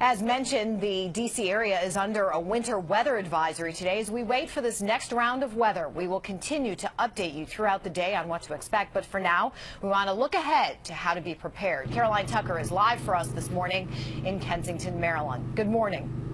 As mentioned, the D.C. area is under a winter weather advisory today. As we wait for this next round of weather, we will continue to update you throughout the day on what to expect. But for now, we want to look ahead to how to be prepared. Caroline Tucker is live for us this morning in Kensington, Maryland. Good morning.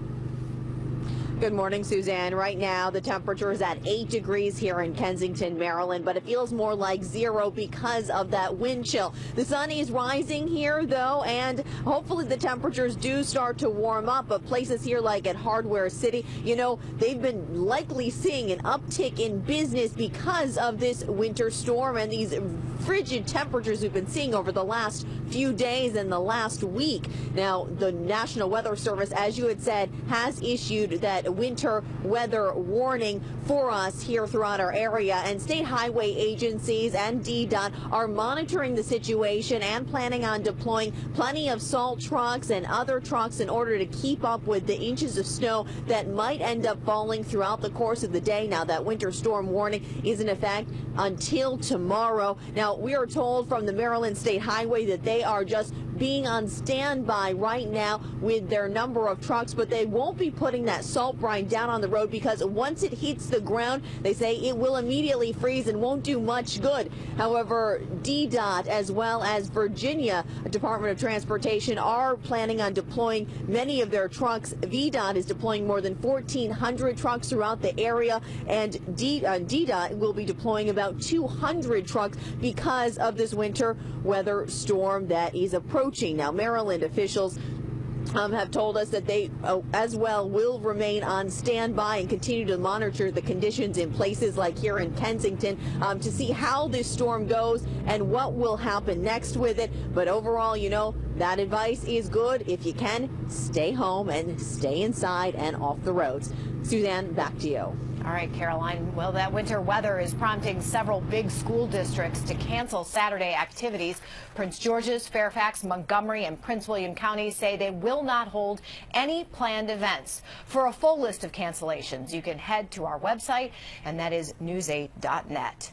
Good morning, Suzanne. Right now, the temperature is at 8 degrees here in Kensington, Maryland, but it feels more like zero because of that wind chill. The sun is rising here, though, and hopefully the temperatures do start to warm up. But places here like at Hardware City, you know, they've been likely seeing an uptick in business because of this winter storm and these frigid temperatures we've been seeing over the last few days and the last week. Now, the National Weather Service, as you had said, has issued that winter weather warning for us here throughout our area. And state highway agencies and DDOT are monitoring the situation and planning on deploying plenty of salt trucks and other trucks in order to keep up with the inches of snow that might end up falling throughout the course of the day. Now, that winter storm warning is in effect until tomorrow. Now, we are told from the Maryland State Highway that they are just being on standby right now with their number of trucks, but they won't be putting that salt brine down on the road because once it hits the ground, they say it will immediately freeze and won't do much good. However, DDOT as well as Virginia Department of Transportation are planning on deploying many of their trucks. VDOT is deploying more than 1,400 trucks throughout the area, and D, uh, DDOT will be deploying about 200 trucks because of this winter weather storm that is approaching. Now, Maryland officials um, have told us that they, uh, as well, will remain on standby and continue to monitor the conditions in places like here in Kensington um, to see how this storm goes and what will happen next with it. But overall, you know, that advice is good. If you can, stay home and stay inside and off the roads. Suzanne, back to you. All right, Caroline. Well, that winter weather is prompting several big school districts to cancel Saturday activities. Prince George's, Fairfax, Montgomery, and Prince William counties say they will not hold any planned events. For a full list of cancellations, you can head to our website, and that is news8.net.